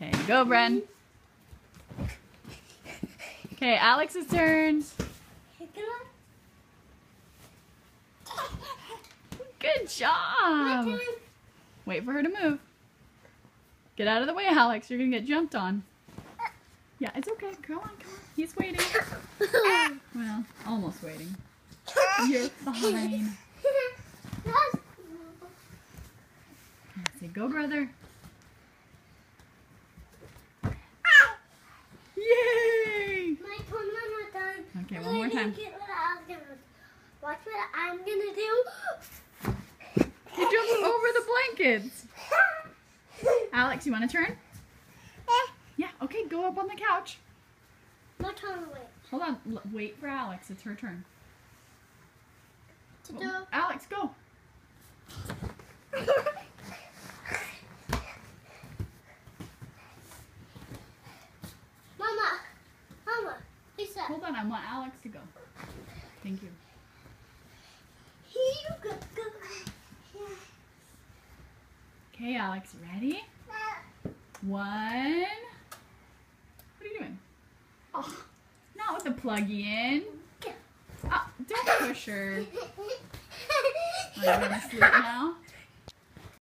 Okay, go, Bren. Okay, Alex's turn. Good job. Wait for her to move. Get out of the way, Alex. You're gonna get jumped on. Yeah, it's okay. Come on, come on. He's waiting. Well, almost waiting. You're fine. Say go, brother. Okay, one more time. Watch what I'm gonna do. You jumped over the blankets. Alex, you want to turn? Yeah, okay, go up on the couch. My turn away. Hold on, l- wait for Alex. It's her turn. To do. Alex, go. Hold on, I want Alex to go. Thank you. Here you go. go. Okay, Alex, ready? One. What are you doing? Oh, not with the pluggy in. Oh, ah, don't push her. Are you going to sleep now?